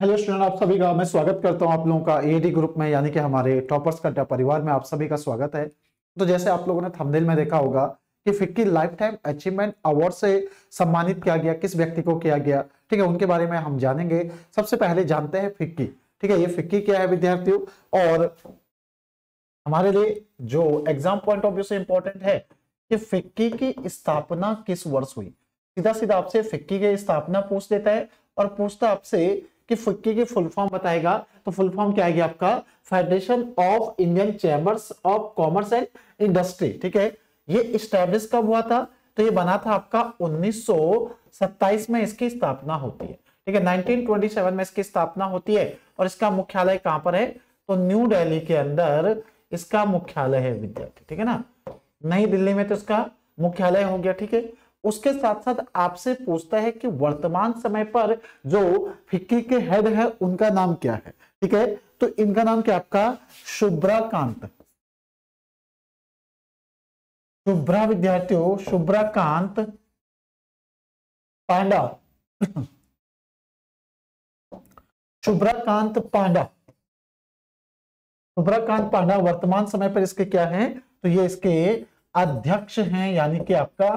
Hello student, आप सभी का मैं स्वागत करता हूँ आप लोगों का एडी ग्रुप में, यानी कि हमारे टॉपर्स का परिवार में आप सभी का स्वागत है। तो जैसे आप लोगों ने थंबनेल में देखा होगा कि FICCI life time achievement award से सम्मानित किया गया, किस व्यक्ति को किया गया, ठीक है, उनके बारे में हम जानेंगे। सबसे पहले जानते हैं फिक्की, ठीक है, ये फिक्की क्या है विद्यार्थियों? और हमारे लिए जो एग्ज़ाम पॉइंट ऑफ़ व्यू से इंपॉर्टेंट है कि फिक्की की स्थापना किस वर्ष हुई? सीधा सीधा आपसे फिक्की की स्थापना पूछ देता है और पूछता आपसे कि फिक्की की फुल फॉर्म बताएगा। तो फुल फॉर्म क्या आएगी आपका? Federation of Indian chambers of commerce and industry ठीक है? ये स्टैब्लिश कब हुआ था? तो ये बना था आपका 1927 में इसकी स्थापना होती है, ठीक है? 1927 में इसकी स्थापना होती है और इसका मुख्यालय कहाँ पर है? तो न्यू दिल्ली के अंदर इसका मुख्यालय है, विद्यार्थी, ठीक है ना? नई दिल्ली में तो इसका मुख्यालय हो गया, ठीक है? उसके साथ साथ आपसे पूछता है कि वर्तमान समय पर जो फिक्की के हेड है, उनका नाम क्या है? ठीक है? तो इनका नाम क्या आपका? शुभ्राकांत। शुभ्रा विद्यार्थियों शुभ्राकांत, पांडा। शुभ्राकांत पांडा। शुभ्राकांत पांडा वर्तमान समय पर इसके क्या है? तो ये इसके अध्यक्ष हैं, यानी कि आपका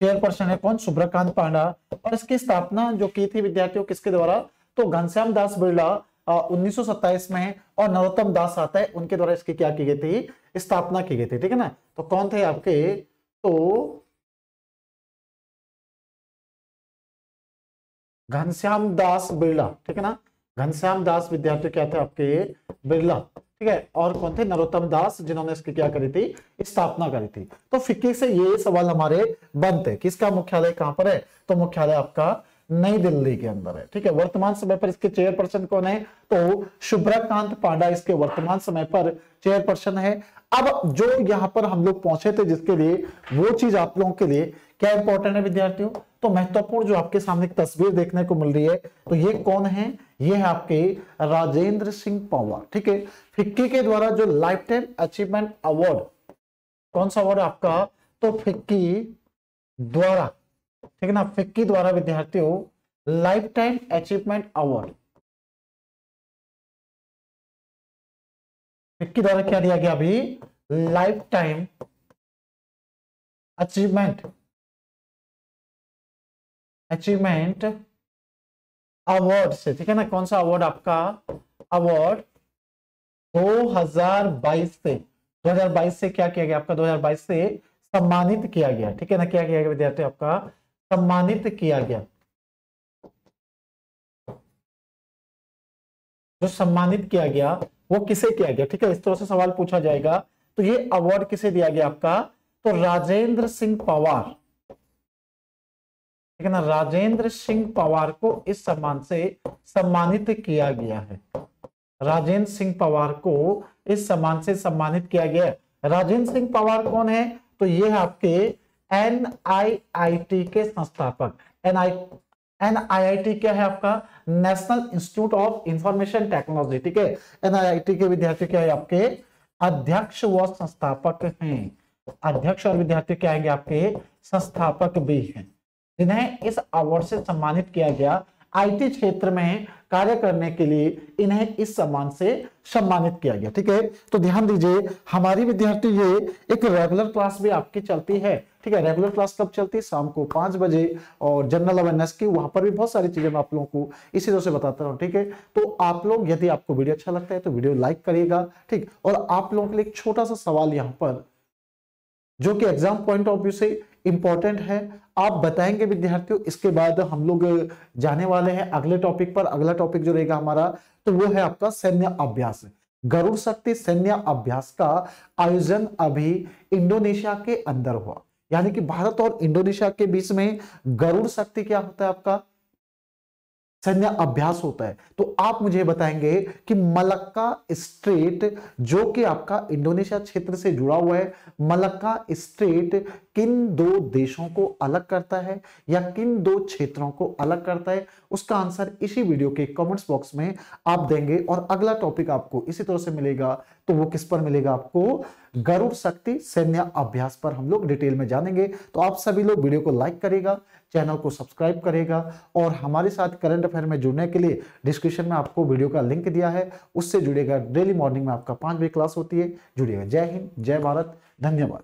चेयरपर्सन है कौन? सुब्रकांत पांडा। और इसकी स्थापना जो की थी विद्यार्थियों किसके द्वारा? तो घनश्याम दास बिरला उन्नीस में और नरोत्तम दास आता है, उनके द्वारा इसकी क्या की गई थी? स्थापना की गई थी, ठीक है ना? तो कौन थे आपके? तो घनश्याम दास बिरला, ठीक है ना? घनश्याम दास विद्यार्थी क्या थे आपके? बिरला। ठीक है? और कौन थे? नरोत्तम दास, जिन्होंने इसकी क्या करी थी? स्थापना करी थी। तो फिक्की से ये सवाल हमारे बनते किसका मुख्यालय कहाँ पर है? तो मुख्यालय आपका नई दिल्ली के अंदर है। ठीक है? वर्तमान समय पर इसके चेयरपर्सन कौन है? तो शुभ्रकांत पांडा इसके वर्तमान समय पर चेयरपर्सन है। अब जो यहाँ पर हम लोग पहुँचे थे जिसके लिए, वो चीज़ आप लोगों के लिए क्या इंपॉर्टेंट है, विद्यार्थियों? तो महत्वपूर्ण जो आपके सामने एक तस्वीर देखने को मिल रही है तो ये कौन है? ये है आपके राजेंद्र सिंह पवार, ठीक है? फिक्की के द्वारा जो लाइफ टाइम अचीवमेंट अवार्ड कौन सा अवार्ड आपका? तो फिक्की द्वारा, ठीक है ना? फिक्की द्वारा, विद्यार्थियों life time achievement award FICCI द्वारा क्या दिया गया अभी? Life time achievement achievement award से, ठीक है ना? कौन सा अवार्ड आपका? अवार्ड 2022 से। 2022 से क्या किया गया? आपका 2022 से सम्मानित किया गया, ठीक है ना? क्या किया गया विद्यार्थी आपका सम्मानित किया गया। जो सम्मानित किया गया, वो किसे किया गया? ठीक है, इस तरह से सवाल पूछा जाएगा। तो ये अवार्ड किसे दिया गया आपका? तो राजेंद्र सिंह पवार। ठीक है ना राजेंद्र सिंह पवार को इस सम्मान से सम्मानित किया गया है। राजेंद्र सिंह पवार को इस सम्मान से सम्मानित किया गया है। राजेंद्र सिंह पवार कौन है? तो ये है आपके एन आई आई टी के संस्थापक। N I N I I T क्या है आपका? National institute of information technology, ठीक है? एन आई आई टी के विद्यार्थी क्या है आपके? अध्यक्ष व संस्थापक हैं। अध्यक्ष और विद्यार्थी क्या आएँगे आपके? संस्थापक भी हैं। जिन्हें इस अवार्ड से सम्मानित किया गया आईटी क्षेत्र में कार्य करने के लिए इन्हें इस सम्मान से सम्मानित किया गया, ठीक है? तो ध्यान दीजिए, हमारी विद्यार्थी, ये एक रेगुलर क्लास भी आपकी चलती है, ठीक है? रेगुलर क्लास कब चलती है? शाम को पाँच बजे और जनरल अवेयरनेस की वहाँ पर भी बहुत सारी चीज़ें मैं आप लोगों को इसी तरह से बताता हूँ, ठीक है? तो आप लोग, यदि आपको वीडियो अच्छा लगता है तो वीडियो लाइक करिएगा, ठीक? और आप लोगों के लिए एक छोटा सा सवाल यहाँ पर, जो कि एग्ज़ाम पॉइंट ऑफ़ व्यू से इंपॉर्टेंट है। आप बताएँगे विद्यार्थियों, इसके बाद हम लोग जाने वाले हैं अगले टॉपिक पर। अगला टॉपिक जो रहेगा हमारा तो वो है आपका सैन्य अभ्यास। गरुड़ शक्ति सैन्य अभ्यास का आयोजन अभी इंडोनेशिया के अंदर हुआ। यानी कि भारत और इंडोनेशिया के बीच में गरुड़ शक्ति क्या होता है आपका? सैन्य अभ्यास होता है। तो आप मुझे बताएँगे कि मलक्का स्ट्रेट जो कि आपका इंडोनेशिया क्षेत्र से जुड़ा हुआ है, मलक्का स्ट्रेट किन दो देशों को अलग करता है या किन दो क्षेत्रों को अलग करता है, उसका आंसर इसी वीडियो के कमेंट्स बॉक्स में आप देंगे और अगला टॉपिक आपको इसी तरह से मिलेगा तो वो किस पर मिलेगा आपको? गरुड़ शक्ति सैन्य अभ्यास पर हम लोग डिटेल में जानेंगे तो आप सभी लोग वीडियो को लाइक करेगा चैनल को सब्सक्राइब करेगा और हमारे साथ करंट अफेयर में जुड़ने के लिए डिस्क्रिप्शन में आपको वीडियो का लिंक दिया है, उससे जुड़ेगा डेली मॉर्निंग में आपका पाँच बजे क्लास होती है। जुड़ेगा जय हिंद, जय भारत, धन्यवाद।